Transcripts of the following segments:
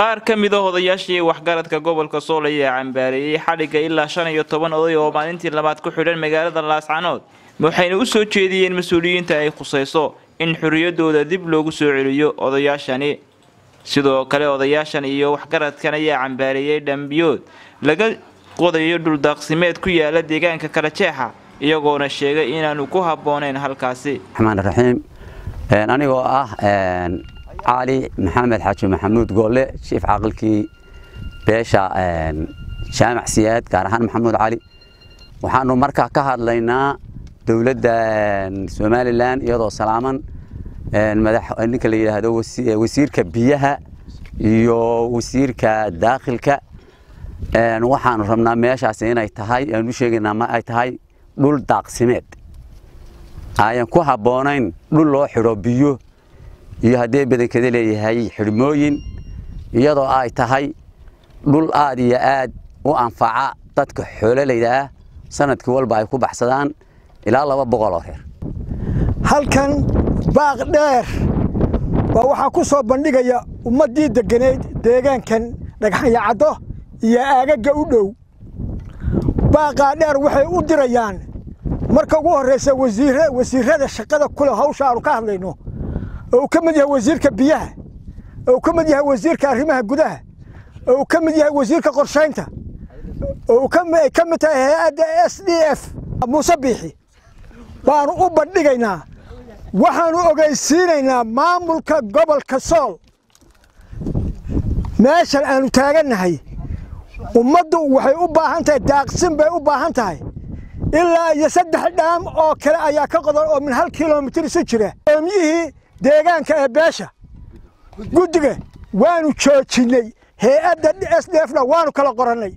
qaar ka mid a odayaashii waxgaradka gobolka sool ayaa cambaareeyey xadhigga ilaa shan iyo toban oday oo maalintii labaad ku xidhan magaalada laascanood waxayna u soo jeediyeen mas'uuliyiinta ay khusayso in xorriyadooda dib loogu soo celiyo odayaashani. Sidoo kale odayaashan iyo waxgaradkan ayaa cambaareeyey dhambiyood laga qodayo dhuldaaqsimeed ku yaalla deegaanka kala jeexa iyagoona sheegay inaanu ku habboonayn halkaasi cali maxamed xaaji maxamuud goolle jiif caaqilkii beesha jaamac siyaad gaar ahaan maxamuud cali waxaanu markaa ka hadlaynaa dowladda somalilan iyadoo salaaman ninka la yidhaahdo wasiirka biyaha iyo wasiirka daakhilka waxaanu rabnaa meeshaas inay tahay aanu sheegaynaa ma ay tahay dhul daaqsimeed. Ayan ku habboonayn dhul loo xidho biyo iyo haddii badankada leeyahay xidhmooyin iyadoo ay tahay dhul aad iyo aad u anfaca dadka xoololayda ah sannadkii walba ay ku baxsadaan ilaa laba boqol oo reer. Halkan baaq dheer baa waxaa ku soo bandhigaya ummaddii degganayd deegaankan dhagxanyacaddo iyo aagagga u dhow. Baaqaa dheer waxay u dirayaan. Marka ugu horraysa wasiirrada shaqada kule hawsha aanu ka hadlayno oo uu ka mid yahay wasiirka biyaha. Oo uu ka mid yahay wasiirka arrimaha gudaha. Oo uu ka mid yahay wasiirka qorshaynta. Oo ay ka mid tahay hay'adda s d f. Muuse biixi baanu u bandhigaynaa. Waxaanu ogeysiinaynaa maamulka gobolka sool. Meeshan aanu taagannahay. Ummaddu waxay u baahan tahay daaqsin bay u baahan tahay. Ilaa iyo saddex dhaam oo kale ayaa ka qodan oo min hal kilomitir isu jira. Oomyihii deegaanka ee beesha guddiga waanu joojinnay hay'adda s d fna waanu kala qorannay.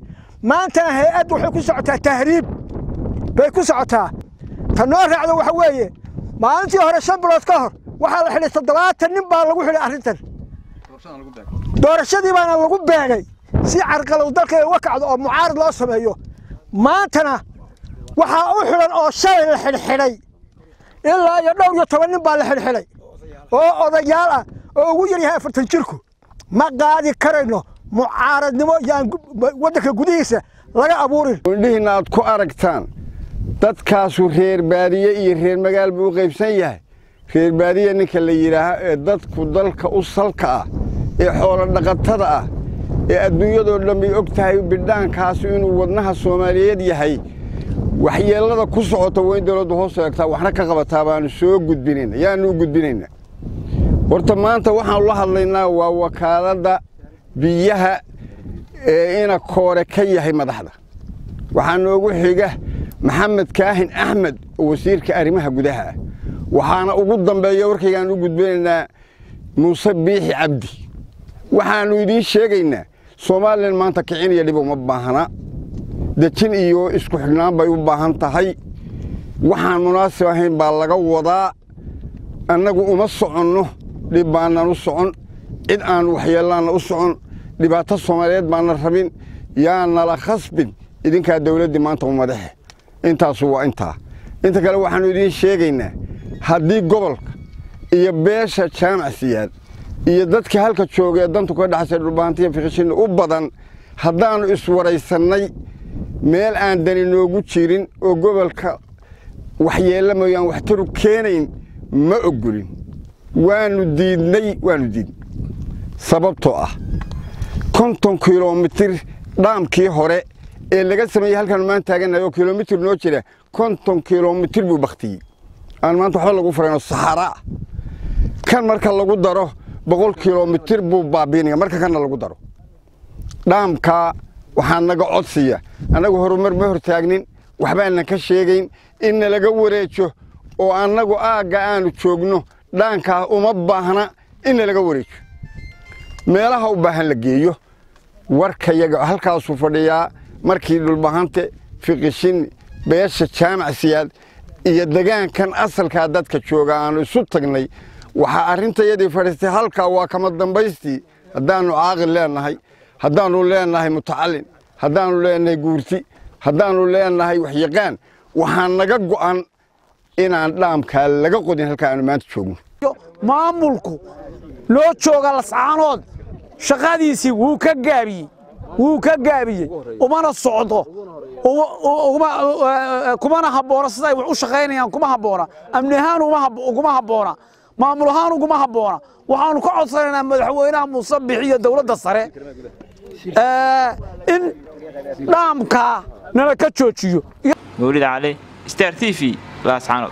Maantana hay'addu waxay ku socotaa tahriib bay ku socotaa. Ta noo raacda waxa weeye maalintii hore shan bilood ka hor waxaa la xidhay toddobaatan nin baa lagu xidhay arrintan. Doorashadii baana lagu beegay si carqalow dalka uga kacdo oo mucaarid loo sameeyo. Maantana waxaa u xidhan oo shalay la xidhxidhay. Ilaa iyo dhowr iyo toban nin baa la xidhxidhay oo odayaal ah oo ugu yar yahay afartan jirku ma qaadi karayno mucaaradnimo yaan waddanka gudihiisa laga abuurin. Indhihiinna aad ku aragtaan dadkaasu reer baadiye iyo reer magaal u qaybsan yahay. Reer baadiye ninka la yidhaaha ee dadku dalka u salka ah ee xoolo dhaqatada ah ee adduunyadoo dhan bay og tahay bidhaankaasu inuu wadnaha soomaaliyeed yahay. Waxyeellada ku socota waa in dawladdu hoos eegtaa waxna ka qabataa baanu soo gudbinayna yaanu u gudbinaynaa horta maanta waxaanu la hadlaynaa waa wakaaladda biyaha ee ina koore ka yahay madaxda. Waxaa noogu xiga maxamed kaahin axmed oo wasiirka arrimaha gudaha. Ah waxaana ugu dambeeya warkaygaan u gudbinaynaa muuse biixi cabdi. Waxaannu idiin sheegaynaa somalilan maanta kicin iyo dhib uma baahna. Dejin iyo isku xidhnaan bay u baahan tahay. Waxaan munaasib ahayn baa laga wadaa. Annagu uma soconno dhib baannan u socon. Cid aan waxyeellaanna u socon. Dhibaato soomaaliyeed baanna rabin. Yaanala khasbin. Idinkaa dawladdii maanta u madaxe intaasu waa intaa. Inta kale waxaannu idiin sheegaynaa haddii gobolka iyo beesha jaamac siyaad iyo dadkii halka joogee dantu ka dhexsay dhulbaantiya fikishinna u badan haddaannu iswaraysannay meel aan dani noogu jirin oo gobolka waxyeella mooyaan waxtaru keenayn ma oggolin waannu diidnay waannu diidnay sababtoo ah konton kilomitir dhaamkii hore ee laga sameeyey halkaanu maan taagannahay oo kilomitir noo jira konton kilomitir buu bakhtiyey aan maanta waxba lagu furayno saxara kan marka lagu daro boqol kilomitir buu baabiinaya marka kanna lagu daro. Dhaamkaa waxaa naga codsiya annagu horumar ma hortaagnin waxbaanan ka sheegayn in nalaga wareejo oo annagu aagga aanu joogno dhaankaa uma baahna in nalaga wareejo meelaha u baahan la geeyo warkayaga halkaasuu fadhiyaa markii dhulbahante fiqishin beesha jaamac siyaad iyo degaankan asalkaa dadka jooga aanu isu tagnay waxaa arrintayadii fadhiistay halkaa waa kama dambaystii. Haddaannu caaqil leennahay haddaannu leennahay mutacallin haddaannu leennahay guurti haddaannu leennahay waxyaqaan waxaa naga go'an inaan dhaamkaa laga qodin halkaa aanu maanta joogno maamulku noo jooga lascaanood shaqadiisii wuu ka gaabiyey wuu ka gaabiyey. Umana socdo kumana habboona sida ay wax u shaqaynayaan kuma habboona amni ahaan uguma habboona maamul ahaan uguma habboona waxaanu ka codsanaynaa madaxweynaha muuse bixiyo dowladda sare. In dhaamkaa nala ka joojiyo. Mawlid cali star t v laascanood